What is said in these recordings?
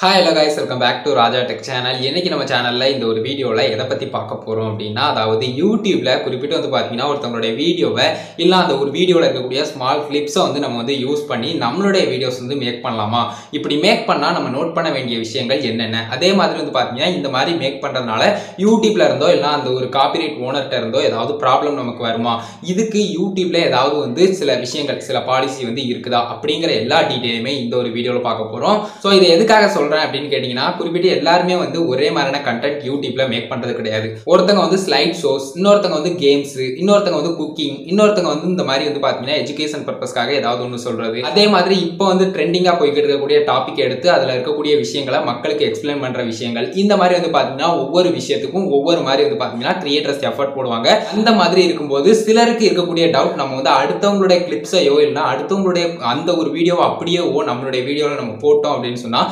Hi hello guys welcome back to Raja tech channel இன்னைக்கு நம்ம சேனலில் இந்த ஒரு வீடியோவில் எதை பற்றி பார்க்க போகிறோம் அப்படின்னா அதாவது யூடியூப்பில் குறிப்பிட்டு வந்து பார்த்தீங்கன்னா ஒருத்தவங்களுடைய வீடியோவை இல்லை அந்த ஒரு வீடியோவில் இருக்கக்கூடிய ஸ்மால் கிளிப்ஸை வந்து நம்ம வந்து யூஸ் பண்ணி நம்மளுடைய வீடியோஸ் வந்து மேக் பண்ணலாமா? இப்படி மேக் பண்ணால் நம்ம நோட் பண்ண வேண்டிய விஷயங்கள் என்னென்ன? அதே மாதிரி வந்து பார்த்தீங்கன்னா இந்த மாதிரி மேக் பண்ணுறதுனால யூடியூப்பில் இருந்தோ இல்லை அந்த ஒரு காப்பிரைட் ஓனர்கிட்ட இருந்தோ ஏதாவது ப்ராப்ளம் நமக்கு வருமா? இதுக்கு யூடியூப்பில் ஏதாவது வந்து சில விஷயங்கள் சில பாலிசி வந்து இருக்குதா? அப்படிங்கிற எல்லா டீட்டெயிலுமே இந்த ஒரு வீடியோவில் பார்க்க போகிறோம் ஸோ இதை எதுக்காக சொல்கிறேன் அப்படின்னு கேட்டிங்கன்னா குறிப்பிட்டு எல்லாருமே வந்து ஒரே மாதிரியான கண்டென்ட் யூடியூப்ல மேக் பண்ணுறது கிடையாது. ஒருத்தங்க வந்து ஸ்லைட் ஷோஸ் இன்னொருத்தங்க வந்து கேம்ஸ் இன்னொருத்தங்க வந்து குக்கிங் இன்னொருத்தங்க வந்து இந்த மாதிரி வந்து பார்த்தீங்கன்னா எஜுகேஷன் பர்பஸ்க்காக ஏதாவது ஒன்று சொல்றது. அதே மாதிரி இப்போ வந்து ட்ரெண்டிங்காக போய்கிட்டு இருக்கக்கூடிய டாபிக் எடுத்து அதில் இருக்கக்கூடிய விஷயங்களை மக்களுக்கு எக்ஸ்பிளைன் பண்ணுற விஷயங்கள் இந்த மாதிரி வந்து பார்த்தீங்கன்னா ஒவ்வொரு விஷயத்துக்கும் ஒவ்வொரு மாதிரி வந்து பார்த்தீங்கன்னா கிரியேட்டர்ஸ் எஃபர்ட் போடுவாங்க. அந்த மாதிரி இருக்கும்போது சிலருக்கு இருக்கக்கூடிய டவுட் நம்ம வந்து அடுத்தவங்களுடைய கிளிப்ஸையோ இல்லைன்னா அடுத்தவங்களுடைய அந்த ஒரு வீடியோவை அப்படியே ஓ நம்மளுடைய வீடியோவில் நம்ம போட்டோம் அப்படின்னு சொன்னால்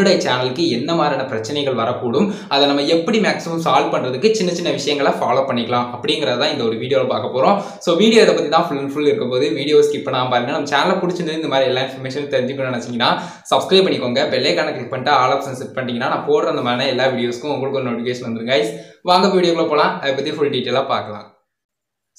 நம்மளுடைய சேனலுக்கு என்ன மாதிரியான பிரச்சனைகள் வரக்கூடும் அதை நம்ம எப்படி மேக்ஸிமம் சால்வ் பண்ணுறதுக்கு சின்ன சின்ன விஷயங்களை ஃபாலோ பண்ணிக்கலாம் அப்படிங்கிறத இந்த ஒரு வீடியோவில் பார்க்க போகிறோம் ஸோ வீடியோ இதை பற்றி தான் ஃபுல் அண்ட் ஃபுல் இருக்கும்போது வீடியோ ஸ்கிப் பண்ணாமல் பாருங்க. நம்ம சேனலை பிடிச்சிருந்து இந்த மாதிரி எல்லா இன்ஃபர்மேஷனும் தெரிஞ்சுக்கணும்னு நினச்சிங்கன்னா சப்ஸ்கிரைப் பண்ணிக்கோங்க. பெல்லைக்கான கிளிக் பண்ணிட்டு ஆல் ஆப்ஷன் செட் பண்ணிட்டீங்கன்னா நான் போடுற அந்த மாதிரி எல்லா வீடியோஸ்க்கும் உங்களுக்கு ஒரு நோட்டிஃபிகேஷன் வந்துருங்க கைஸ் வாங்க வீடியோக்குள்ளே போகலாம் அதை பற்றி ஃபுல் டீட்டெயிலாக பார்க்கலாம்.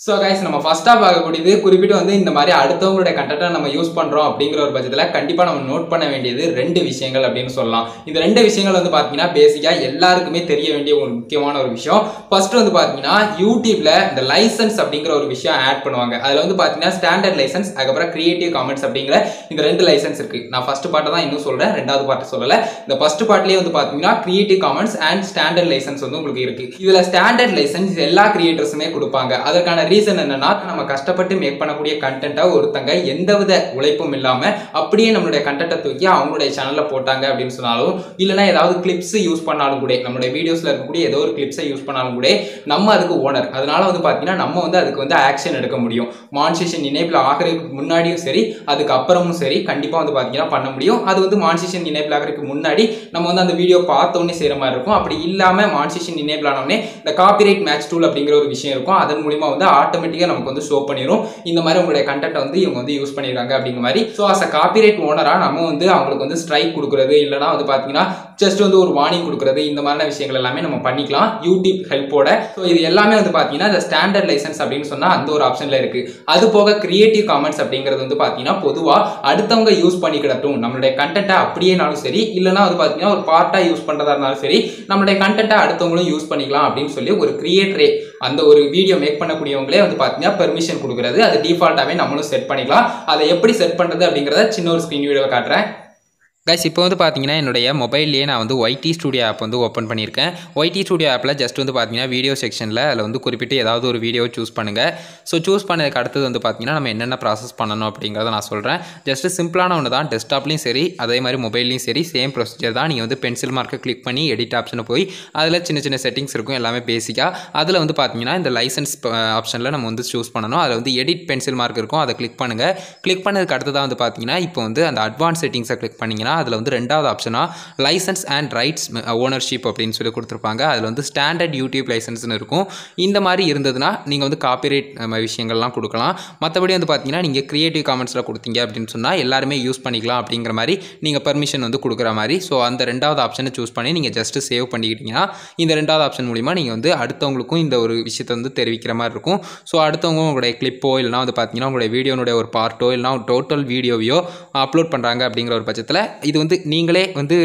ஸோ கைஸ் நம்ம ஃபஸ்ட்டாக பார்க்கக்கூடியது குறிப்பிட்டு வந்து இந்த மாதிரி அடுத்தவங்களுடைய கண்டென்ட்டை நம்ம யூஸ் பண்ணுறோம் அப்படிங்கிற ஒரு பட்சத்தில் கண்டிப்பாக நம்ம நோட் பண்ண வேண்டியது ரெண்டு விஷயங்கள் அப்படின்னு சொல்லலாம். இந்த ரெண்டு விஷயங்கள் வந்து பார்த்தீங்கன்னா பேசிக்காக எல்லாருக்குமே தெரிய வேண்டிய ஒரு முக்கியமான ஒரு விஷயம். ஃபர்ஸ்ட் வந்து பார்த்தீங்கன்னா யூடியூப்ல இந்த லைசன்ஸ் அப்படிங்கிற ஒரு விஷயம் ஆட் பண்ணுவாங்க. அதில் வந்து பார்த்தீங்கன்னா ஸ்டாண்டர்ட் லைசன்ஸ் அதுக்கப்புறம் கிரியேட்டிவ் காமெண்ட்ஸ் அப்படிங்கிற இந்த ரெண்டு லைசன்ஸ் இருக்கு. நான் ஃபர்ஸ்ட் பாட்டை தான் இன்னும் சொல்கிறேன் ரெண்டாவது பாட்டு சொல்லலை. இந்த ஃபர்ஸ்ட் பாட்டிலேயே வந்து பார்த்தீங்கன்னா creative comments and standard licence வந்து உங்களுக்கு இருக்கு. இதில் ஸ்டாண்டர்ட் லைசன்ஸ் எல்லா கிரியேட்டர்ஸுமே கொடுப்பாங்க. அதற்கான ரீசன் என்னன்னா நம்ம கஷ்டப்பட்டு மேக் பண்ணக்கூடிய கண்டென்ட்டாக ஒருத்தங்க எந்தவித உழைப்பும் இல்லாமல் அப்படியே நம்மளுடைய கண்டென்ட்டை தூக்கி அவங்களுடைய சேனலில் போட்டாங்க அப்படின்னு சொன்னாலும் இல்லைன்னா ஏதாவது கிளிப்ஸ் யூஸ் பண்ணாலும் கூட நம்மளுடைய வீடியோஸில் இருக்கக்கூடிய ஏதோ ஒரு கிளிப்ஸை யூஸ் பண்ணாலும் கூட நம்ம அதுக்கு ஓனர் அதனால வந்து பார்த்தீங்கன்னா நம்ம வந்து அதுக்கு வந்து ஆக்ஷன் எடுக்க முடியும். மான்சேஷன் இணைப்பில் ஆகிறதுக்கு முன்னாடியும் சரி அதுக்கு அப்புறமும் சரி கண்டிப்பாக வந்து பார்த்தீங்கன்னா பண்ண முடியும். அது வந்து மான்சேஷன் இணைப்பில் ஆகிறதுக்கு முன்னாடி நம்ம வந்து அந்த வீடியோ பார்த்தோன்னே செய்கிற மாதிரி இருக்கும். அப்படி இல்லாமல் மான்சேஷன் இனேபிள் ஆனோடனே இந்த காப்பிரைட் மேட்ச் டூல் அப்படிங்கிற ஒரு விஷயம் இருக்கும். அதன் மூலிமா வந்து ஆட்டோமேட்டிக்காக நமக்கு வந்து ஷோ பண்ணிடும் இந்த மாதிரி உங்களுடைய கண்டென்ட் வந்து இவங்க வந்து யூஸ் பண்ணிடுறாங்க அப்படிங்கிற மாதிரி. ஸோ அஸ் அ காப்பிரைட் ஓனராக நம்ம வந்து அவங்களுக்கு வந்து ஸ்ட்ரைக் கொடுக்குறது இல்லைனா வந்து பார்த்தீங்கன்னா ஜஸ்ட் வந்து ஒரு வார்னிங் கொடுக்குறது இந்த மாதிரியான விஷயங்கள் எல்லாமே நம்ம பண்ணிக்கலாம். யூடியூப் ஹெல்ப்போட ஸோ இது எல்லாமே வந்து பார்த்தீங்கன்னா இந்த ஸ்டாண்டர்ட் லைசன்ஸ் அப்படின்னு சொன்னால் அந்த ஒரு ஆப்ஷனில் இருக்கு. அது போக கிரியேட்டிவ் காமெண்ட்ஸ் அப்படிங்கிறது வந்து பார்த்தீங்கன்னா பொதுவாக அடுத்தவங்க யூஸ் பண்ணிக்கிடட்டும். நம்மளுடைய கண்டென்ட்டை அப்படியேனாலும் சரி இல்லைனா வந்து பார்த்தீங்கன்னா ஒரு பார்ட்டாக யூஸ் பண்ணுறதா இருந்தாலும் சரி நம்மளுடைய கண்டென்ட்டை அடுத்தவங்களும் யூஸ் பண்ணிக்கலாம் அப்படின்னு சொல்லி ஒரு கிரியேட்டரே அந்த ஒரு வீடியோ மேக் பண்ணக்கூடியவங்களே வந்து பார்த்தீங்கன்னா பெர்மிஷன் கொடுக்குறது. அது டிஃபால்ட்டாகவே நம்மளும் செட் பண்ணிக்கலாம். அதை எப்படி செட் பண்ணுறது அப்படிங்கிறத சின்ன ஒரு ஸ்க்ரீன் வீடியோவை காட்டுறேன். கைஸ் இப்போ வந்து பார்த்தீங்கன்னா என்னுடைய மொபைல்லேயே நான் வந்து ஒய்டி ஸ்டுடியோ ஆப் வந்து ஓப்பன் பண்ணியிருக்கேன். ஒய்டி ஸ்டுடியோ ஆப்பில் ஜஸ்ட் வந்து பார்த்தீங்கன்னா வீடியோ செக்ஷனில் அதில் வந்து குறிப்பிட்டு ஏதாவது ஒரு வீடியோ சூஸ் பண்ணுங்கள் ஸோ சூஸ் பண்ணதுக்கு அடுத்தது வந்து பார்த்தீங்கன்னா நம்ம என்னென்ன ப்ராசஸ் பண்ணணும் அப்படிங்கிறத நான் சொல்கிறேன் ஜஸ்ட் சிம்பிளான ஒன்று தான். டெஸ்க்டாப்லேயும் சரி அதே மாதிரி மொபைல்லையும் சரி சேம் ப்ரொசீஜர் தான். நீங்கள் வந்து பென்சில் மார்க்கை கிளிக் பண்ணி எடிட் ஆப்ஷனை போய் அதில் சின்ன சின்ன செட்டிங்ஸ் இருக்கும் எல்லாமே பேசிக்காக அதில் வந்து பார்த்தீங்கன்னா இந்த லைசன்ஸ் ஆப்ஷனில் நம்ம வந்து சூஸ் பண்ணணும். அதில் வந்து எடிட் பென்சில் மார்க் இருக்கும் அதை கிளிக் பண்ணுங்கள் கிளிக் பண்ணதுக்கு அடுத்ததாக வந்து பார்த்தீங்கன்னா இப்போ வந்து அந்த அட்வான்ஸ் செட்டிங்ஸை கிளிக் பண்ணிங்கன்னா அதில் வந்து ரெண்டாவது ஆப்ஷனாக லைசன்ஸ் அண்ட் ரைட்ஸ் ஓனர்ஷிப் அப்படின்னு சொல்லி கொடுத்துருப்பாங்க. அதில் வந்து ஸ்டாண்டர்ட் யூடியூப் லைசன்ஸ்னு இருக்கும். இந்த மாதிரி இருந்ததுன்னா நீங்கள் வந்து காப்பிரைட் விஷயங்கள்லாம் கொடுக்கலாம். மற்றபடி வந்து பார்த்தீங்கன்னா நீங்கள் க்ரியேட்டிவ் காமெண்ட்ஸில் கொடுத்தீங்க அப்படின்னு சொன்னால் எல்லாருமே யூஸ் பண்ணிக்கலாம் அப்படிங்கிற மாதிரி நீங்கள் பர்மிஷன் வந்து கொடுக்குற மாதிரி. ஸோ அந்த ரெண்டாவது ஆப்ஷனை சூஸ் பண்ணி நீங்கள் ஜஸ்ட்டு சேவ் பண்ணிக்கிட்டீங்கன்னா இந்த ரெண்டாவது ஆப்ஷன் மூலிமா நீங்கள் வந்து அடுத்தவங்களுக்கும் இந்த ஒரு விஷயத்தை வந்து தெரிவிக்கிற மாதிரி இருக்கும். ஸோ அடுத்தவங்க உங்களுடைய கிளிப்போ இல்லைனா வந்து பார்த்தீங்கன்னா உங்களுடைய வீடியோனுடைய ஒரு பார்ட்டோ இல்லைனா டோட்டல் வீடியோவையோ அப்லோட் பண்ணுறாங்க அப்படிங்கிற ஒரு பட்சத்தில் இது வந்து நீங்களே வந்து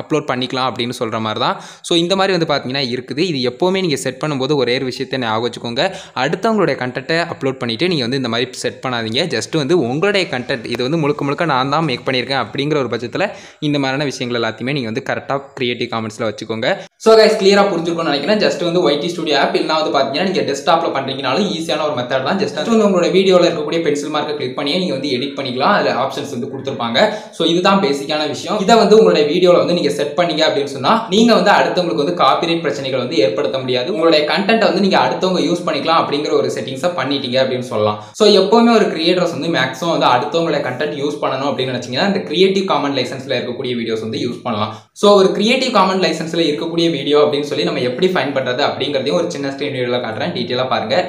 அப்லோட் பண்ணிக்கலாம் அப்படின்னு சொல்கிற மாதிரி தான் ஸோ இந்த மாதிரி வந்து பார்த்தீங்கன்னா இருக்குது. இது எப்போவுமே நீங்கள் செட் பண்ணும்போது ஒரே ஒரு விஷயத்தை ஞாபகம் வச்சுக்கோங்க. அடுத்தவங்களுடைய கண்டென்ட்டை அப்லோட் பண்ணிவிட்டு நீங்கள் வந்து இந்த மாதிரி செட் பண்ணாதீங்க. ஜஸ்ட் வந்து உங்களுடைய கண்டென்ட் இது வந்து முழுக்க முழுக்க நான் தான் மேக் பண்ணியிருக்கேன் அப்படிங்கிற ஒரு பட்சத்தில் இந்த மாதிரியான விஷயங்கள் எல்லாத்தையுமே நீங்கள் வந்து கரெக்டாக கிரியேட்டிவ் காமெண்ட்ஸில் வச்சுக்கோங்க. ஸோ கைஸ் கிளியராக புரிஞ்சுக்கணும்னு நினைக்கிறேன். ஜஸ்ட் வந்து ஒய்டி ஸ்டுடியோ ஆப் இல்லைனா வந்து பார்த்தீங்கன்னா நீங்கள் டெஸ்க்டாப்பில் பண்ணுறீங்கனாலும் ஈஸியான ஒரு மெத்தட் தான். ஜஸ்ட் வந்து உங்களோட வீடியோவில் இருக்கக்கூடிய பென்சில் மார்க்கை கிளிக் பண்ணி நீங்கள் வந்து எடிட் பண்ணிக்கலாம். அதில் ஆப்ஷன்ஸ் வந்து கொடுத்துருப்பாங்க. ஸோ இதுதான் பேசிக்கான விஷயம். இதை வந்து உங்களுடைய வீடியோவில் வந்து நீங்கள் செட் பண்ணீங்க அப்படின்னு சொன்னால் நீங்கள் வந்து அடுத்தவங்களுக்கு வந்து காப்பிரைட் பிரச்சனைகள் வந்து ஏற்படுத்த முடியாது. உங்களுடைய கண்டென்ட்டை வந்து நீங்கள் அடுத்தவங்க யூஸ் பண்ணிக்கலாம் அப்படிங்கிற ஒரு செட்டிங்ஸை பண்ணிட்டீங்க அப்படின்னு சொல்லலாம். ஸோ எப்போவுமே ஒரு கிரியேட்டர்ஸ் வந்து மேக்ஸிமம் வந்து அடுத்தவங்களுடைய கண்டென்ட் யூஸ் பண்ணணும் அப்படின்னு நினச்சிங்கன்னா இந்த கிரியேட்டிவ் காமன் லைசன்ஸில் இருக்கக்கூடிய வீடியோஸ் வந்து யூஸ் பண்ணலாம். ஸோ ஒரு கிரியேட்டிவ் காமன் லைசன்ஸில் இருக்கக்கூடிய வீடியோ அப்படின்னு சொல்லி நம்ம எப்படி ஃபைன் பண்ணுறது அப்படிங்கிறதையும் ஒரு சின்ன ஸ்க்ரீன் வீடியோவில் காட்டுறேன். டீட்டெயிலாக பாருங்கள்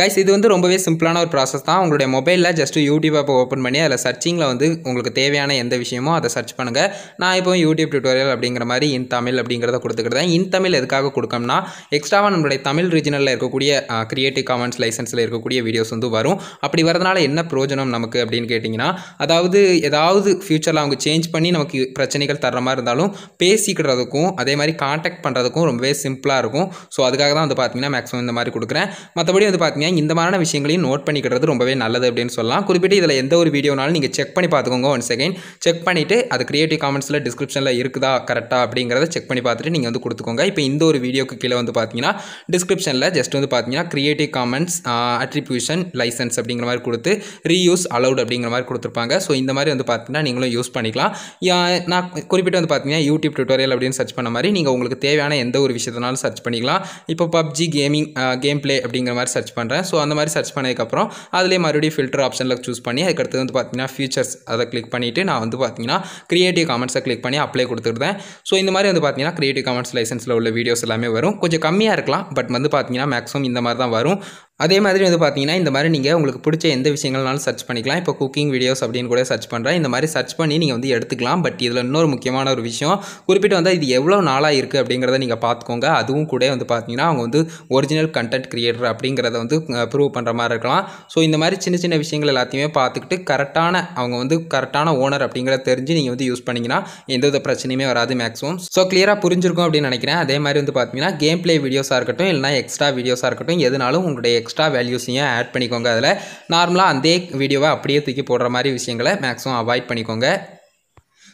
கைஸ் இது வந்து ரொம்பவே சிம்பிளான ஒரு ப்ராசஸ் தான். உங்களுடைய மொபைலில் ஜஸ்ட் யூடியூப் ஆப்பை ஓப்பன் பண்ணி அதில் சர்ச்சிங்கில் வந்து உங்களுக்கு தேவையான எந்த விஷயமோ அதை சர்ச் பண்ணுங்கள் நான் இப்போ யூடியூப் டியூட்டோரியல் அப்படிங்கிற மாதிரி இன் தமிழ் அப்படிங்கிறத கொடுத்துக்கிட்டேன் இன் தமிழ் எதுக்காக கொடுக்கோம்னா எக்ஸ்ட்ராவாக நம்மளுடைய தமிழ் ரீஜனலில் இருக்கக்கூடிய கிரியேட்டிவ் காமன்ஸ் லைசன்ஸில் இருக்கக்கூடிய வீடியோஸ் வந்து வரும். அப்படி வரதுனால என்ன பிரயோஜனம் நமக்கு அப்படின்னு கேட்டிங்கன்னா அதாவது ஏதாவது ஃப்யூச்சரில் அவங்க சேஞ்ச் பண்ணி நமக்கு பிரச்சனைகள் தர்ற மாதிரி இருந்தாலும் பேசிக்கிறதுக்கும் அதே மாதிரி காண்டாக்ட் பண்ணுறதுக்கும் ரொம்பவே சிம்பிளாக இருக்கும். ஸோ அதுக்காக தான் வந்து பார்த்திங்கன்னா மேக்ஸிமம் இந்த மாதிரி கொடுக்குறேன். மற்றபடி வந்து பார்த்தீங்கன்னா இந்த மாதிரியான விஷயங்களையும் நோட் பண்ணிக்கிறது ரொம்பவே நல்லது அப்படின்னு சொல்லலாம். குறிப்பிட்டு இதில் எந்த ஒரு வீடியோனாலும் நீங்கள் செக் பண்ணி பார்த்துக்கோங்க ஒன் செகண்ட் செக் பண்ணிவிட்டு அது கிரியேட்டிவ் காமெண்ட்ஸில் டிஸ்கிரிப்ஷனில் இருக்குதா கரெக்டாக அப்படிங்கிறத செக் பண்ணி பார்த்துட்டு நீங்கள் வந்து கொடுத்துக்கோங்க. இப்போ இந்த ஒரு வீடியோக்கு கீழே வந்து பார்த்தீங்கன்னா டிஸ்கிரிப்ஷனில் ஜஸ்ட் வந்து பார்த்தீங்கன்னா கிரியேட்டிவ் காமெண்ட்ஸ் அட்ரிபியூஷன் லைசன்ஸ் அப்படிங்கிற மாதிரி கொடுத்து ரீயூஸ் அலௌட் அப்படிங்கிற மாதிரி கொடுத்துருப்பாங்க. ஸோ இந்த மாதிரி வந்து பார்த்தீங்கன்னா நீங்களும் யூஸ் பண்ணிக்கலாம். நான் குறிப்பிட்டு வந்து பார்த்தீங்கன்னா யூடியூப் டுட்டோரியல் அப்படின்னு சர்ச் பண்ண மாதிரி நீங்கள் உங்களுக்கு தேவையான எந்த ஒரு விஷயத்தினாலும் சர்ச் பண்ணிக்கலாம். இப்போ பப்ஜி கேமிங் கேம் ப்ளே அப்படிங்கிற மாதிரி சர்ச் பண்ணுறேன் ஸோ அந்த மாதிரி சர்ச் பண்ணதுக்கப்புறம் அதிலே மறுபடியும் ஃபில்டர் ஆப்ஷனில் சூஸ் பண்ணி அதுக்கடுத்து வந்து பார்த்தீங்கன்னா ஃபீச்சர்ஸ் அதை கிளிக் பண்ணிவிட்டு நான் வந்து பார்த்தீங்கன்னா கிரியேட்டிவ் காமெண்ட்ஸை கிளிக் பண்ணி அப்ளை கொடுத்துருந்தேன் ஸோ இந்த மாதிரி வந்து பார்த்தீங்கன்னா க்ரியேட்டிவ் காமெண்ட்ஸ் லைசன்ஸில் உள்ள வீடியோஸ் எல்லாமே வரும். கொஞ்சம் கம்மியாக இருக்கலாம் பட் வந்து பார்த்தீங்கன்னா மேக்ஸிமம் இந்த மாதிரி தான் வரும். அதே மாதிரி வந்து பார்த்தீங்கன்னா இந்த மாதிரி நீங்கள் உங்களுக்கு பிடிச்ச எந்த விஷயங்கள்னாலும் சர்ச் பண்ணிக்கலாம். இப்போ குக்கிங் வீடியோஸ் அப்படின்னு கூட சர்ச் பண்ணுறேன் இந்த மாதிரி சர்ச் பண்ணி நீங்கள் வந்து எடுத்துக்கலாம். பட் இதில் இன்னொரு முக்கியமான ஒரு விஷயம் குறிப்பிட்டு வந்து இது எவ்வளோ நாளாக இருக்குது அப்படிங்கிறத நீங்கள் பார்த்துக்கோங்க. அதுவும் கூட வந்து பார்த்தீங்கன்னா அவங்க வந்து ஒரிஜினல் கண்டென்ட் கிரியேட்டர் அப்படிங்கிறத வந்து ப்ரூவ் பண்ணுற மாதிரி இருக்கலாம். ஸோ இந்த மாதிரி சின்ன சின்ன விஷயங்கள் எல்லாத்தையுமே பார்த்துக்கிட்டு கரெக்டான அவங்க வந்து கரெக்டான ஓனர் அப்படிங்கிறத தெரிஞ்சு நீங்கள் வந்து யூஸ் பண்ணிங்கன்னா எந்த வித பிரச்சனையுமே வராது மேக்ஸிமம் ஸோ கிளியராக புரிஞ்சிருக்கும் அப்படின்னு நினைக்கிறேன். அதே மாதிரி வந்து பார்த்தீங்கன்னா கேம் ப்ளே வீடியோஸாக இருக்கட்டும் இல்லைனா எக்ஸ்ட்ரா வீடியோஸாக இருக்கட்டும் எதுனாலும் உங்களுடைய எக்ஸ்ட்ரா வேல்யூஸையும் ஆட் பண்ணிக்கோங்க. அதில் நார்மலாக அந்த வீடியோவை அப்படியே தூக்கி போடுற மாதிரி விஷயங்களை மேக்ஸிமம் அவாய்ட் பண்ணிக்கோங்க.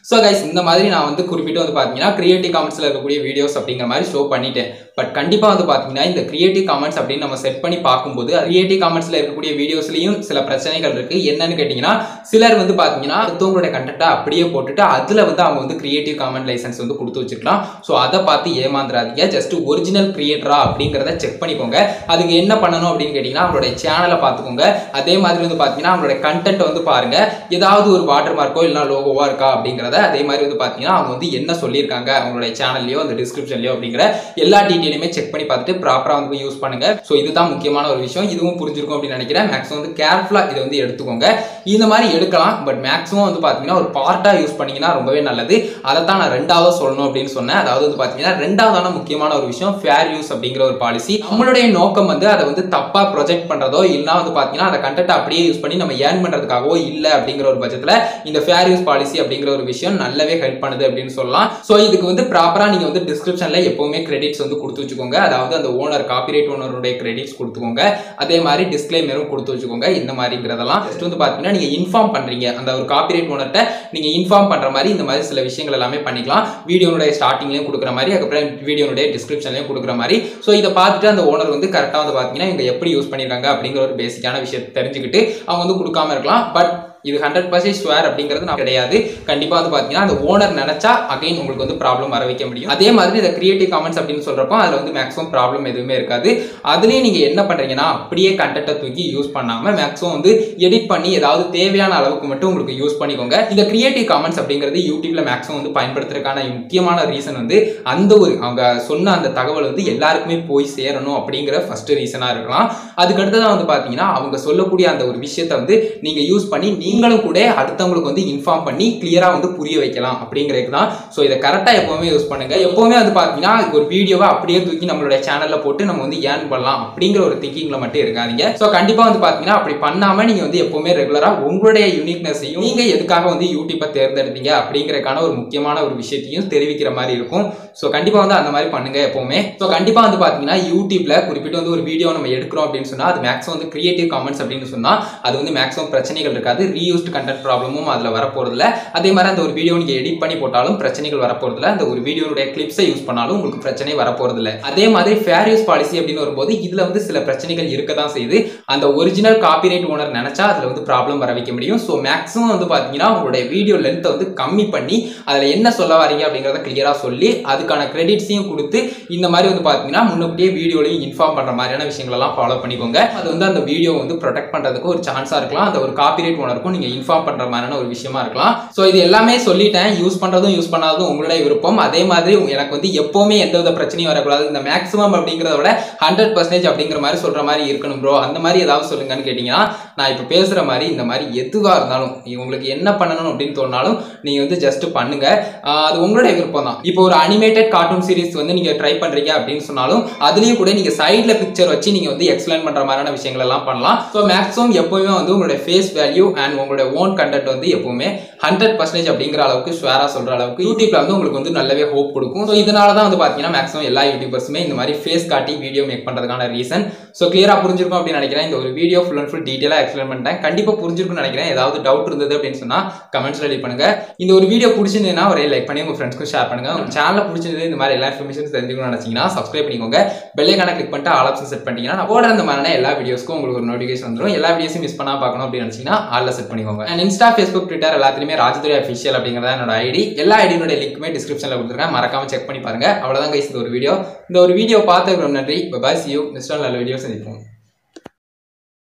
ஸோ கைஸ் இந்த மாதிரி நான் வந்து குறிப்பிட்டு வந்து பார்த்தீங்கன்னா கிரியேட்டிவ் காமெண்ட்ஸில் இருக்கக்கூடிய வீடியோஸ் அப்படிங்கிற மாதிரி ஷோ பண்ணிட்டேன். பட் கண்டிப்பாக வந்து பார்த்தீங்கன்னா இந்த கிரியேட்டிவ் காமெண்ட்ஸ் அப்படின்னு நம்ம செட் பண்ணி பார்க்கும்போது கிரியேட்டிவ் காமெண்ட்ஸில் இருக்கக்கூடிய வீடியோஸ்லையும் சில பிரச்சனைகள் இருக்குது என்னன்னு கேட்டிங்கன்னா சிலர் வந்து பார்த்தீங்கன்னா அடுத்தவங்களுடைய கண்டென்ட்டை அப்படியே போட்டுட்டு அதில் வந்து அவங்க வந்து கிரியேட்டிவ் காமெண்ட் லைசன்ஸ் வந்து கொடுத்து வச்சுக்கலாம் ஸோ அதை பார்த்து ஏமாந்துடாதீங்க ஜஸ்ட் ஒரிஜினல் கிரியேட்டரா அப்படிங்கிறத செக் பண்ணிக்கோங்க. அதுக்கு என்ன பண்ணணும் அப்படின்னு கேட்டிங்கன்னா அவங்களுடைய சேனலை பார்த்துக்கோங்க. அதே மாதிரி வந்து பார்த்தீங்கன்னா அவங்களுடைய கண்டென்ட் வந்து பாருங்கள் ஏதாவது ஒரு வாட்டர் மார்க்கோ இல்லைனா லோகோவா இருக்கா அப்படிங்கிறத அதே மாதிரி வந்து பார்த்தீங்கன்னா அவங்க வந்து என்ன சொல்லியிருக்காங்க அவங்களுடைய சேனல்லையோ அந்த டிஸ்கிரிப்ஷன்லையோ அப்படிங்கிற எல்லா டீட்டெயிலுமே செக் பண்ணி பார்த்துட்டு ப்ராப்பராக வந்து யூஸ் பண்ணுங்க. ஸோ இதுதான் முக்கியமான ஒரு விஷயம். இதுவும் புரிஞ்சிருக்கும் அப்படின்னு நினைக்கிறேன். மேக்ஸிமம் வந்து கேர்ஃபுல்லாக இதை வந்து எடுத்துக்கோங்க. இந்த மாதிரி எடுக்கலாம் பட் மேக்ஸிமம் வந்து பார்த்தீங்கன்னா ஒரு பார்ட்டாக யூஸ் பண்ணிங்கன்னா ரொம்பவே நல்லது. அதை தான் நான் ரெண்டாவது சொல்லணும் அப்படின்னு சொன்னேன். அதாவது வந்து பார்த்தீங்கன்னா ரெண்டாவதான முக்கியமான ஒரு விஷயம் ஃபேர் யூஸ் அப்படிங்கிற ஒரு பாலிசி நம்மளுடைய நோக்கம் வந்து அதை வந்து தப்பாக ப்ரொஜெக்ட் பண்ணுறதோ இல்லைனா வந்து பார்த்தீங்கன்னா அதை கண்டெக்ட் அப்படியே யூஸ் பண்ணி நம்ம ஏர்ன் பண்ணுறதுக்காகவோ இல்லை அப்படிங்கிற ஒரு பட்சத்தில் இந்த ஃபேர் யூஸ் பாலிசி அப்படிங்கிற ஒரு விஷயம் நல்லாவே ஹெல்ப் பண்ணுது அப்படின்னு சொல்லலாம். ஸோ இதுக்கு வந்து ப்ராப்பராக நீங்கள் வந்து டிஸ்கிரிப்ஷனில் எப்போவுமே கிரெடிட்ஸ் வந்து கொடுத்து வச்சுக்கோங்க. அதாவது அந்த ஓனர் காப்பிரைட் ஓனருடைய கிரெடிட்ஸ் கொடுத்துக்கோங்க. அதே மாதிரி டிஸ்க்ளைமரும் கொடுத்து வச்சுக்கோங்க. இந்த மாதிரிங்கிறதெல்லாம் வந்து பார்த்தீங்கன்னா நீங்கள் இன்ஃபார்ம் பண்ணுறீங்க அந்த ஒரு காப்பிரைட் ஓனர்கிட்ட நீங்கள் இன்ஃபார்ம் பண்ணுற மாதிரி இந்த மாதிரி சில விஷயங்கள் எல்லாமே பண்ணிக்கலாம். வீடியோனுடைய ஸ்டார்டிங்லேயும் கொடுக்குற மாதிரி அதுக்கப்புறம் வீடியோனுடைய டிஸ்கிரிப்ஷன்லையும் கொடுக்குற மாதிரி. ஸோ இதை பார்த்துட்டு அந்த ஓனர் வந்து கரெக்டாக வந்து பார்த்தீங்கன்னா இவங்க எப்படி யூஸ் பண்ணியிருக்காங்க அப்படிங்கிற ஒரு பேசிக்கான விஷயத்தை தெரிஞ்சுக்கிட்டு அவங்க வந்து கொடுக்காம இருக்கலாம். பட் இது ஹண்ட்ரட் பர்சன்ட் ஸ்வேர் அப்படிங்கிறது நான் கிடையாது. கண்டிப்பாக வந்து பார்த்தீங்கன்னா அந்த ஓனர் நினைச்சா அகைன் உங்களுக்கு வந்து ப்ராப்ளம் வர வைக்க முடியும். அதே மாதிரி இந்த கிரியேட்டிவ் காமெண்ட்ஸ் அப்படின்னு சொல்றப்போ அதில் வந்து மேக்ஸிமம் ப்ராப்ளம் எதுவுமே இருக்காது. அதுலேயே நீங்கள் என்ன பண்ணுறீங்கன்னா அப்படியே கண்டென்ட்டை தூக்கி யூஸ் பண்ணாமல் மேக்ஸிமம் வந்து எடிட் பண்ணி ஏதாவது தேவையான அளவுக்கு மட்டும் உங்களுக்கு யூஸ் பண்ணிக்கோங்க. இந்த கிரியேட்டிவ் காமெண்ட்ஸ் அப்படிங்கிறது யூடியூப்ல மேக்ஸிமம் வந்து பயன்படுத்துறதுக்கான முக்கியமான ரீசன் வந்து அந்த ஒரு அவங்க சொன்ன அந்த தகவல் வந்து எல்லாருக்குமே போய் சேரணும் அப்படிங்கிற ஃபர்ஸ்ட் ரீசனாக இருக்கலாம். அதுக்கு அடுத்ததான் வந்து பார்த்தீங்கன்னா அவங்க சொல்லக்கூடிய அந்த ஒரு விஷயத்தை வந்து நீங்கள் யூஸ் பண்ணி நீங்களும் கூட அடுத்தவங்களுக்கு வந்து இன்ஃபார்ம் பண்ணி கிளியராக வந்து புரிய வைக்கலாம் அப்படிங்கிறதுக்கு தான். ஸோ இதை கரெக்டாக எப்போவுமே யூஸ் பண்ணுங்க. எப்போவுமே வந்து பார்த்தீங்கன்னா ஒரு வீடியோவை அப்படியே தூக்கி நம்மளுடைய சேனலில் போட்டு நம்ம வந்து ஏர்ன் பண்ணலாம் அப்படிங்கிற ஒரு திங்கிங்கில் மட்டும் இருக்காதீங்க. ஸோ கண்டிப்பாக வந்து பார்த்தீங்கன்னா அப்படி பண்ணாமல் நீங்கள் வந்து எப்போவுமே ரெகுலராக உங்களுடைய யூனிக்னஸையும் நீங்கள் எதுக்காக வந்து யூடியூப்பை தேர்ந்தெடுத்தீங்க அப்படிங்கிறதுக்கான ஒரு முக்கியமான ஒரு விஷயத்தையும் தெரிவிக்கிற மாதிரி இருக்கும். ஸோ கண்டிப்பாக வந்து அந்த மாதிரி பண்ணுங்க எப்போவுமே. ஸோ கண்டிப்பாக வந்து பார்த்தீங்கன்னா யூடியூப்ல குறிப்பிட்டு வந்து ஒரு வீடியோ நம்ம எடுக்கிறோம் அப்படின்னு சொன்னால் அது மேக்ஸிமம் வந்து கிரியேட்டிவ் காமெண்ட்ஸ் அப்படின்னு சொன்னால் அது வந்து மேக்ஸிமம் பிரச்சனைகள் இருக்காது. ரீயூஸ்ட் கண்டென்ட் ப்ராப்ளமும் அதில் வரப்போறதில்ல. அதே மாதிரி அந்த ஒரு வீடியோ நீங்கள் எடிட் பண்ணி போட்டாலும் பிரச்சனைகள் வரப்போறதில்ல. அந்த ஒரு வீடியோனுடைய கிளிப்ஸை யூஸ் பண்ணாலும் உங்களுக்கு பிரச்சனை வரப்போறதில்ல. அதே மாதிரி ஃபேர் யூஸ் பாலிசி அப்படின்னு வரும்போது இதில் வந்து சில பிரச்சனைகள் இருக்க தான் செய்யுது. அந்த ஒரிஜினல் காப்பிரைட் ஓனர் நினச்சா அதில் வந்து ப்ராப்ளம் வர வைக்க முடியும். ஸோ மேக்ஸிமம் வந்து பார்த்தீங்கன்னா உங்களுடைய வீடியோ லென்த்தை வந்து கம்மி பண்ணி அதில் என்ன சொல்ல வரீங்க அப்படிங்கிறத கிளியராக சொல்லி அதுக்கான கிரெடிட்ஸையும் கொடுத்து இந்த மாதிரி வந்து பார்த்தீங்கன்னா முன்னப்படியே வீடியோலையும் இன்ஃபார்ம் பண்ணுற மாதிரியான விஷயங்களெல்லாம் ஃபாலோ பண்ணிக்கோங்க. அது வந்து அந்த வீடியோ வந்து ப்ரொடெக்ட் பண்ணுறதுக்கு ஒரு சான்ஸாக இருக்கலாம். அந்த ஒரு காப்பிரைட் ஓனருக்கும் பண்ணாலும் இன்ஃபார்ம் பண்ற மாதிரியான ஒரு விஷயமா இருக்கலாம். ஸோ இது எல்லாமே சொல்லிட்டேன். யூஸ் பண்றதும் யூஸ் பண்ணாததும் உங்களுடைய விருப்பம். அதே மாதிரி எனக்கு வந்து எப்போவுமே எந்த வித பிரச்சனையும் வரக்கூடாது. இந்த மேக்ஸிமம் அப்படிங்கிறத விட ஹண்ட்ரட் பர்சன்டேஜ் அப்படிங்கிற மாதிரி சொல்ற மாதிரி இருக்கணும் ப்ரோ அந்த மாதிரி ஏதாவது சொல்லுங்கன்னு கேட்டீங்கன்னா நான் இப்போ பேசுற மாதிரி இந்த மாதிரி எதுவாக இருந்தாலும் உங்களுக்கு என்ன பண்ணணும் அப்படின்னு தோணாலும் நீங்க வந்து ஜஸ்ட் பண்ணுங்க. அது உங்களுடைய விருப்பம் தான். இப்போ ஒரு அனிமேட்டட் கார்ட்டூன் சீரிஸ் வந்து நீங்க ட்ரை பண்ணுறீங்க அப்படின்னு சொன்னாலும் அதுலயும் கூட நீங்க சைடில் பிக்சர் வச்சு நீங்கள் வந்து எக்ஸ்பிளைன் பண்ற மாதிரியான விஷயங்கள் எல்லாம் பண்ணலாம். ஸோ மேக்ஸிமம் எப்போவுமே வந்து உங்களுடைய ஃபேஸ் வேல்யூ அண்ட் உங்களுடைய ஓன் கண்டென்ட் வந்து எப்பவுமே ஹண்ட்ரட் பர்சன்டேஜ் அப்படிங்கிற அளவுக்கு ஷுவரா சொல்ற அளவுக்கு யூடியூப்ல வந்து உங்களுக்கு வந்து நல்லாவே ஹோப் கொடுக்கும். ஸோ இதனால தான் வந்து பாத்தீங்கன்னா மேக்ஸிமம் எல்லா யூடியூபர்ஸுமே இந்த மாதிரி ஃபேஸ் காட்டி வீடியோ மேக் பண்றதுக்கான ரீசன் ஸோ கிளியரா புரிஞ்சிருக்கும் அப்படின்னு நினைக்கிறேன். இந்த ஒரு வீடியோ ஃபுல் அண்ட் ஃபுல் டீட்டெயிலாக எக்ஸ்பிளைன் பண்ணிட்டேன். கண்டிப்பா புரிஞ்சிருக்கும்னு நினைக்கிறேன். ஏதாவது டவுட் இருந்தது அப்படின்னு சொன்னா கமெண்ட்ஸ் ரெடி பண்ணுங்க. இந்த ஒரு வீடியோ பிடிச்சிருந்ததுன்னா ஒரே லைக் பண்ணி உங்க ஃப்ரெண்ட்ஸ்க்கும் ஷேர் பண்ணுங்க. உங்க சேனல் பிடிச்சிருந்தது இந்த மாதிரி எல்லா இன்ஃபர்மேஷன் தெரிஞ்சுக்கணும்னு நினைச்சீங்கன்னா சப்ஸ்கிரைப் பண்ணிக்கோங்க. பெல்லைக்கான கிளிக் பண்ணிட்டு ஆல் ஆப்ஷன் செட் பண்ணிட்டீங்கன்னா நான் போடுற இந்த மாதிரியான எல்லா வீடியோஸ்க்கும் உங்களுக்கு ஒரு நோட்டிஃபிகேஷன் வந்துடும் எல்லா வீடியோஸும் மிஸ் பண்ணா பார்க்கணும் அப்படின்னு நினைச்சீங்கன்னா ஆல்ல செட் பண்ணிக்கோங்க. அண்ட் இன்ஸ்டா ஃபேஸ்புக் ட்விட்டர் எல்லாத்துலயுமே ராஜதுரை அஃபிஷியல் அப்படிங்கிறத என்னோட ஐடி எல்லா ஐடியோட லிங்க்குமே டிஸ்கிரிப்ஷன்ல கொடுத்துருக்கேன். மறக்காம செக் பண்ணி பாருங்க. அவ்வளவுதான் கைஸ் இந்த ஒரு வீடியோ இந்த ஒரு வீடியோ பார்த்ததுக்கு நன்றி. பாய் சி யூ நெக்ஸ்ட் நல்ல வீடியோ சந்திப்போம்.